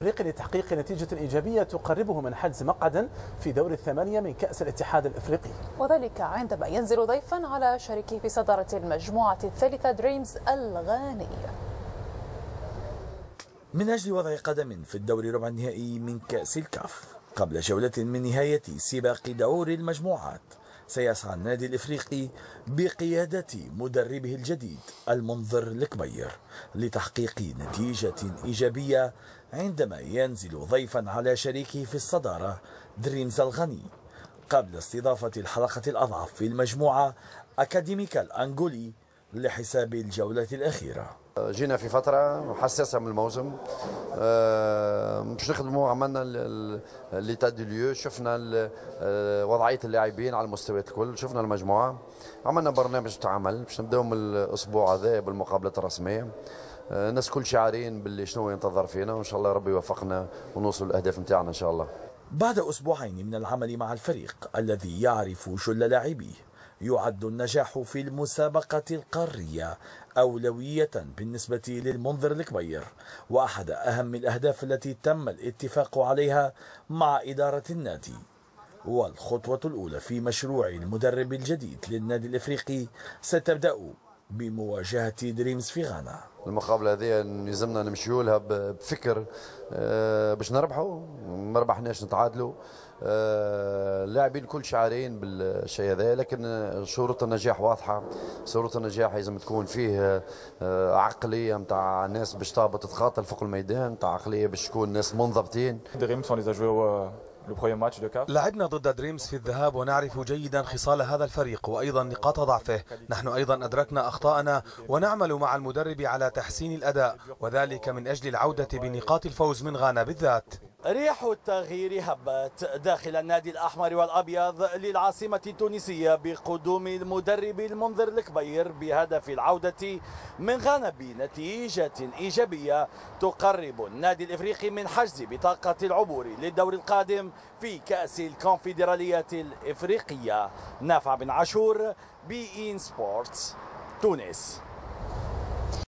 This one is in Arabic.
فريق لتحقيق نتيجة إيجابية تقربه من حجز مقعدا في دور الثمانية من كأس الاتحاد الإفريقي. وذلك عندما ينزل ضيفا على شريكه في صدارة المجموعة الثالثة دريمز الغاني. من أجل وضع قدم في الدور ربع النهائي من كأس الكاف قبل جولة من نهاية سباق دور المجموعات سيسعى النادي الإفريقي بقيادة مدربه الجديد المنظر الكبير لتحقيق نتيجة إيجابية عندما ينزل ضيفا على شريكه في الصدارة دريمز الغني. قبل استضافة الحلقة الأضعف في المجموعة أكاديميكا الأنغولي لحساب الجولة الأخيرة. جينا في فترة حساسة من الموسم. مش نخدموا عملنا l'état des lieux شفنا وضعية اللاعبين على المستويات الكل. شفنا المجموعة. عملنا برنامج تعامل باش نبداو من الأسبوع هذا بالمقابلات الرسمية. الناس كل شعارين باللي شنو ينتظر فينا. وإن شاء الله ربي يوفقنا ونوصل الأهداف نتاعنا إن شاء الله. بعد أسبوعين من العمل مع الفريق الذي يعرف جل لاعبيه. يعد النجاح في المسابقة القارية أولوية بالنسبة للمنظر الكبير وأحد أهم الأهداف التي تم الاتفاق عليها مع إدارة النادي. والخطوة الأولى في مشروع المدرب الجديد للنادي الإفريقي ستبدأ بمواجهة دريمز في غانا. المقابلة هذه يلزمنا نمشيو لها بفكر باش نربحوا. ما ربحناش نتعادلوا. اللاعبين كل شعارين بالشيء هذا لكن شروط النجاح واضحة. شروط النجاح لازم تكون فيه عقلية نتاع ناس باش تهبط تتقاتل فوق الميدان نتاع عقلية باش تكون ناس منضبطين. لعبنا ضد دريمز في الذهاب ونعرف جيدا خصال هذا الفريق وأيضا نقاط ضعفه. نحن أيضا أدركنا أخطاءنا ونعمل مع المدرب على تحسين الأداء وذلك من أجل العودة بنقاط الفوز من غانا بالذات. ريح التغيير هبت داخل النادي الأحمر والأبيض للعاصمة التونسية بقدوم المدرب المنذر الكبير بهدف العودة من غانا بنتيجة إيجابية تقرب النادي الإفريقي من حجز بطاقة العبور للدور القادم في كأس الكونفدرالية الإفريقية. نافع بن عاشور بي إن سبورتس تونس.